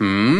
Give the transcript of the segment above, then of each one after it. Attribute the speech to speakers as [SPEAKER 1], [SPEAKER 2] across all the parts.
[SPEAKER 1] Hmm.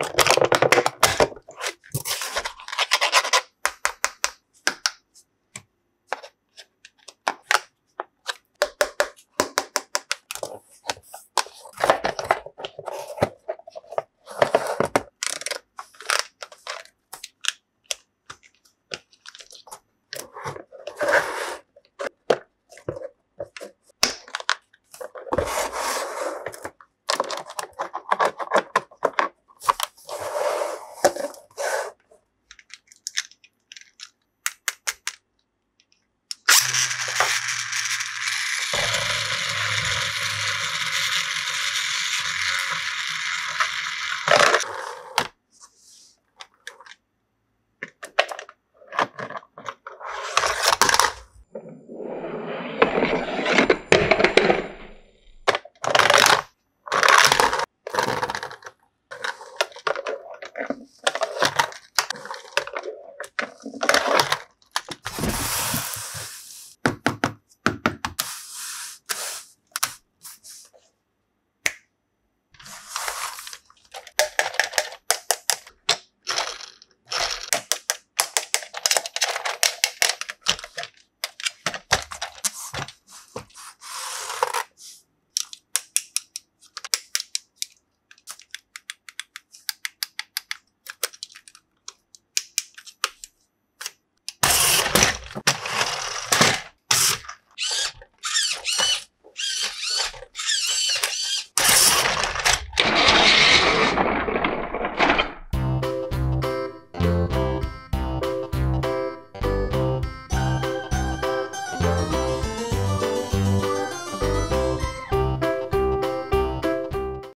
[SPEAKER 2] you